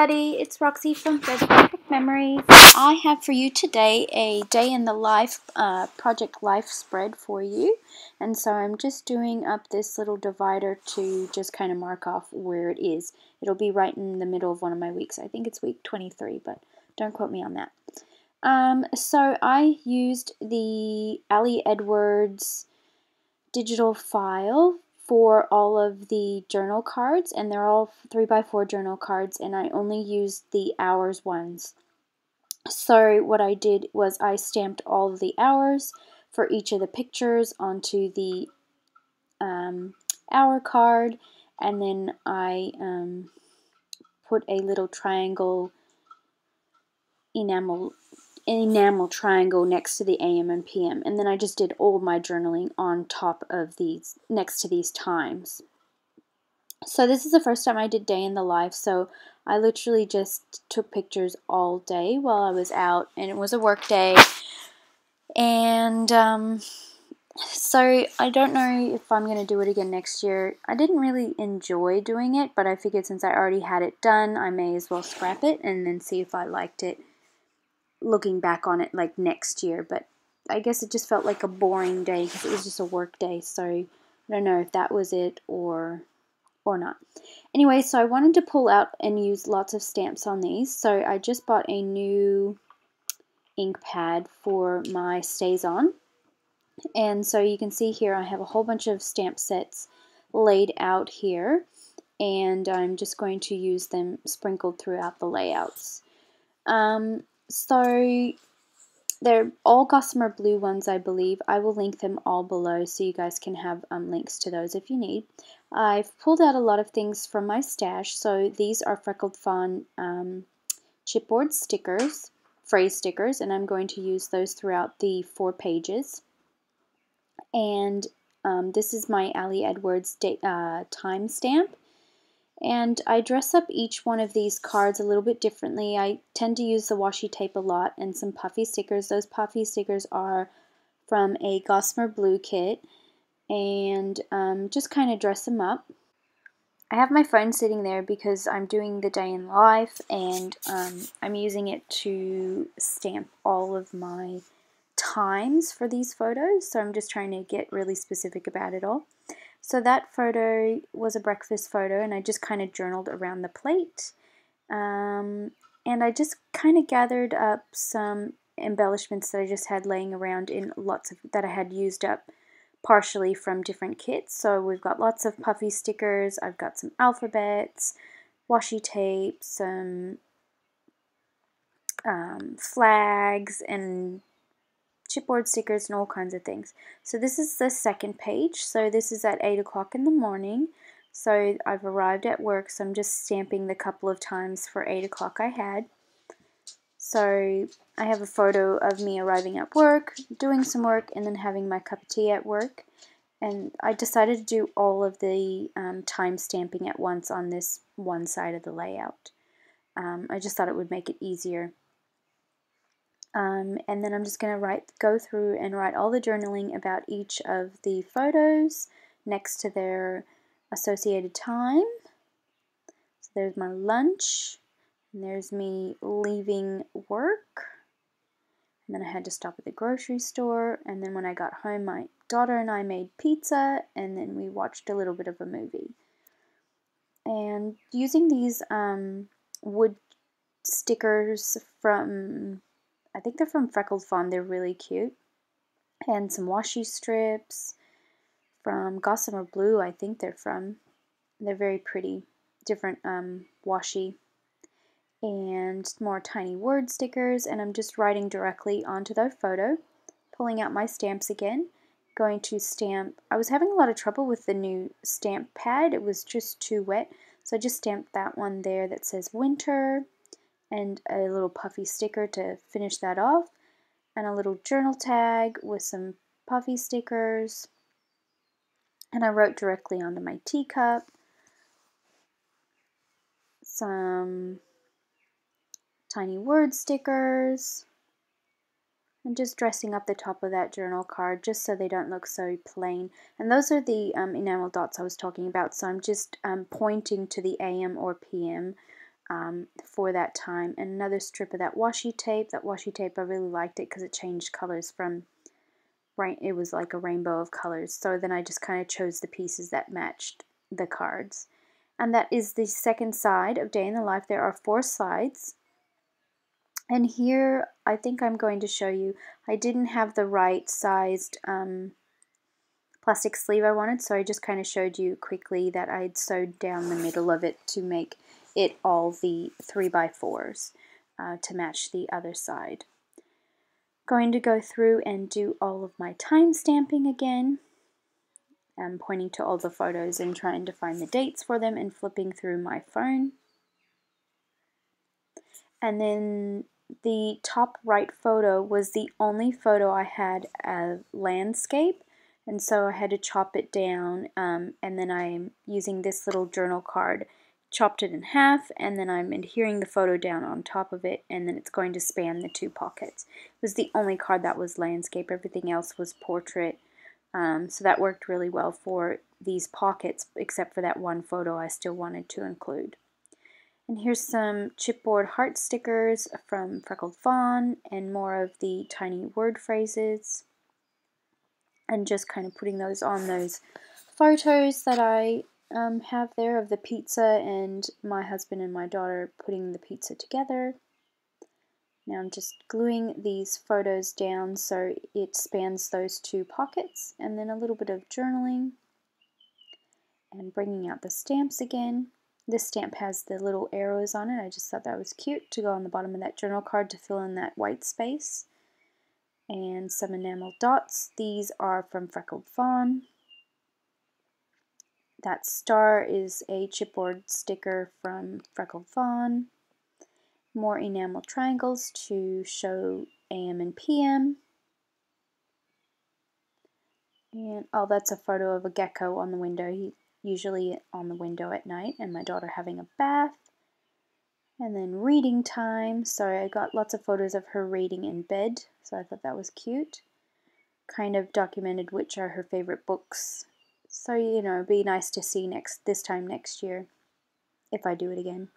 everybody, it's Roxy from Feather Perfect Memories. I have for you today a day in the life, uh, project life spread for you. And so I'm just doing up this little divider to just kind of mark off where it is. It'll be right in the middle of one of my weeks. I think it's week 23, but don't quote me on that. Um, so I used the Ali Edwards digital file for all of the journal cards and they're all 3x4 journal cards and I only used the hours ones. So what I did was I stamped all of the hours for each of the pictures onto the um, hour card and then I um, put a little triangle enamel enamel triangle next to the AM and PM. And then I just did all my journaling on top of these, next to these times. So this is the first time I did day in the life. So I literally just took pictures all day while I was out. And it was a work day. And um, so I don't know if I'm going to do it again next year. I didn't really enjoy doing it, but I figured since I already had it done, I may as well scrap it and then see if I liked it looking back on it like next year, but I guess it just felt like a boring day because it was just a work day. So I don't know if that was it or or not. Anyway, so I wanted to pull out and use lots of stamps on these. So I just bought a new ink pad for my StazOn. And so you can see here I have a whole bunch of stamp sets laid out here and I'm just going to use them sprinkled throughout the layouts. Um, so they're all Gossamer Blue ones, I believe. I will link them all below so you guys can have um, links to those if you need. I've pulled out a lot of things from my stash. So these are Freckled Fawn um, chipboard stickers, phrase stickers, and I'm going to use those throughout the four pages. And um, this is my Ali Edwards uh, time stamp. And I dress up each one of these cards a little bit differently. I tend to use the washi tape a lot and some puffy stickers. Those puffy stickers are from a Gossamer Blue kit and um, just kind of dress them up. I have my phone sitting there because I'm doing the day in life and um, I'm using it to stamp all of my times for these photos. So I'm just trying to get really specific about it all. So that photo was a breakfast photo, and I just kind of journaled around the plate. Um, and I just kind of gathered up some embellishments that I just had laying around in lots of that I had used up partially from different kits. So we've got lots of puffy stickers, I've got some alphabets, washi tape, some um, flags, and chipboard stickers and all kinds of things. So this is the second page. So this is at 8 o'clock in the morning. So I've arrived at work, so I'm just stamping the couple of times for 8 o'clock I had. So I have a photo of me arriving at work, doing some work, and then having my cup of tea at work. And I decided to do all of the um, time stamping at once on this one side of the layout. Um, I just thought it would make it easier. Um, and then I'm just going to write, go through and write all the journaling about each of the photos next to their associated time. So there's my lunch, and there's me leaving work. And then I had to stop at the grocery store, and then when I got home, my daughter and I made pizza, and then we watched a little bit of a movie. And using these um, wood stickers from I think they're from Freckled Fawn. They're really cute. And some washi strips from Gossamer Blue, I think they're from. They're very pretty. Different um, washi. And more tiny word stickers. And I'm just writing directly onto the photo. Pulling out my stamps again. Going to stamp. I was having a lot of trouble with the new stamp pad. It was just too wet. So I just stamped that one there that says winter and a little puffy sticker to finish that off and a little journal tag with some puffy stickers. And I wrote directly onto my teacup. Some tiny word stickers. And just dressing up the top of that journal card just so they don't look so plain. And those are the um, enamel dots I was talking about, so I'm just um, pointing to the AM or PM um, for that time. And another strip of that washi tape. That washi tape, I really liked it because it changed colors from, right, it was like a rainbow of colors. So then I just kind of chose the pieces that matched the cards. And that is the second side of Day in the Life. There are four sides. And here, I think I'm going to show you, I didn't have the right sized um, plastic sleeve I wanted, so I just kind of showed you quickly that I had sewed down the middle of it to make it all the 3 by 4s uh, to match the other side. Going to go through and do all of my time stamping again. I'm pointing to all the photos and trying to find the dates for them and flipping through my phone. And then the top right photo was the only photo I had of landscape and so I had to chop it down um, and then I'm using this little journal card chopped it in half and then I'm adhering the photo down on top of it and then it's going to span the two pockets. It was the only card that was landscape, everything else was portrait. Um, so that worked really well for these pockets except for that one photo I still wanted to include. And here's some chipboard heart stickers from Freckled Fawn and more of the tiny word phrases and just kind of putting those on those photos that I um, have there of the pizza and my husband and my daughter putting the pizza together. Now I'm just gluing these photos down so it spans those two pockets and then a little bit of journaling and bringing out the stamps again. This stamp has the little arrows on it. I just thought that was cute to go on the bottom of that journal card to fill in that white space. And some enamel dots. These are from Freckled Fawn. That star is a chipboard sticker from Freckled Fawn. More enamel triangles to show AM and PM. And oh, that's a photo of a gecko on the window. He usually on the window at night, and my daughter having a bath. And then reading time. Sorry, I got lots of photos of her reading in bed, so I thought that was cute. Kind of documented which are her favorite books so, you know, it'd be nice to see next this time next year if I do it again.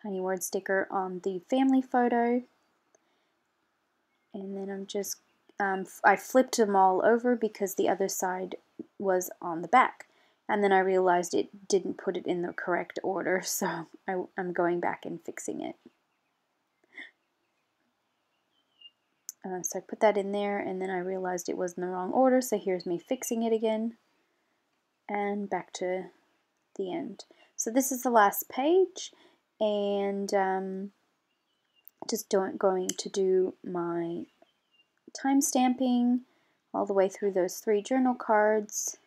Tiny word sticker on the family photo. And then I'm just, um, I flipped them all over because the other side was on the back. And then I realized it didn't put it in the correct order, so I, I'm going back and fixing it. Uh, so I put that in there and then I realized it was in the wrong order, so here's me fixing it again and back to the end. So this is the last page and um, just don't, going to do my time stamping all the way through those three journal cards.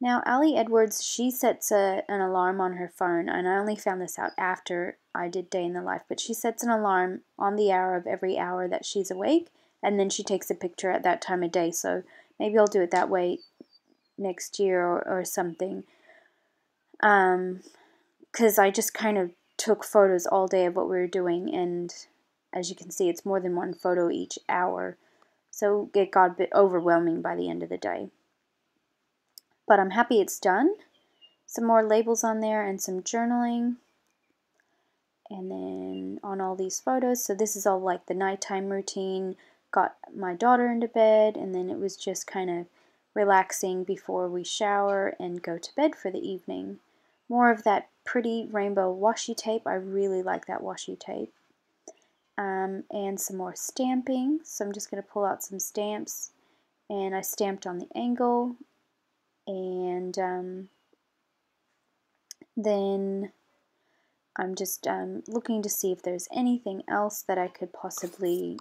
Now, Ali Edwards, she sets a, an alarm on her phone, and I only found this out after I did Day in the Life, but she sets an alarm on the hour of every hour that she's awake, and then she takes a picture at that time of day. So maybe I'll do it that way next year or, or something. Um, because I just kind of took photos all day of what we were doing, and as you can see, it's more than one photo each hour. So it got a bit overwhelming by the end of the day. But I'm happy it's done. Some more labels on there and some journaling. And then on all these photos, so this is all like the nighttime routine. Got my daughter into bed, and then it was just kind of relaxing before we shower and go to bed for the evening. More of that pretty rainbow washi tape. I really like that washi tape. Um, and some more stamping. So I'm just going to pull out some stamps. And I stamped on the angle. And um, then I'm just um, looking to see if there's anything else that I could possibly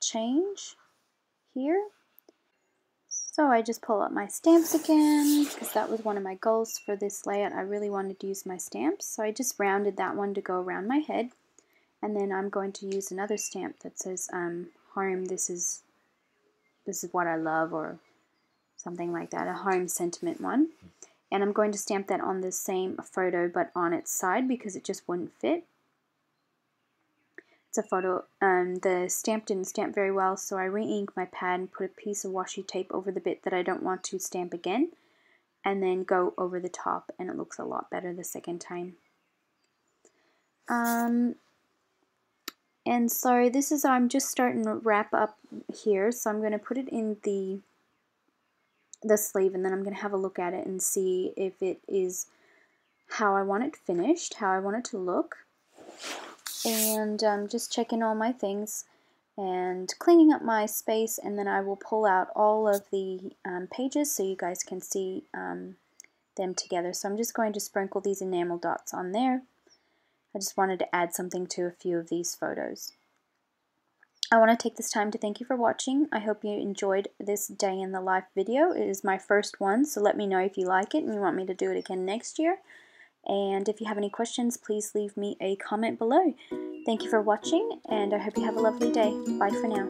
change here. So I just pull up my stamps again because that was one of my goals for this layout. I really wanted to use my stamps. So I just rounded that one to go around my head. And then I'm going to use another stamp that says um, home, this is, this is what I love or something like that, a home sentiment one. And I'm going to stamp that on the same photo but on its side because it just wouldn't fit. A photo. Um, the stamp didn't stamp very well, so I re-inked my pad and put a piece of washi tape over the bit that I don't want to stamp again. and then go over the top and it looks a lot better the second time. Um, and so this is, I'm just starting to wrap up here, so I'm going to put it in the the sleeve and then I'm going to have a look at it and see if it is how I want it finished, how I want it to look. And um, just checking all my things and cleaning up my space and then I will pull out all of the um, pages so you guys can see um, them together. So I'm just going to sprinkle these enamel dots on there. I just wanted to add something to a few of these photos. I want to take this time to thank you for watching. I hope you enjoyed this day in the life video. It is my first one, so let me know if you like it and you want me to do it again next year. And if you have any questions, please leave me a comment below. Thank you for watching, and I hope you have a lovely day. Bye for now.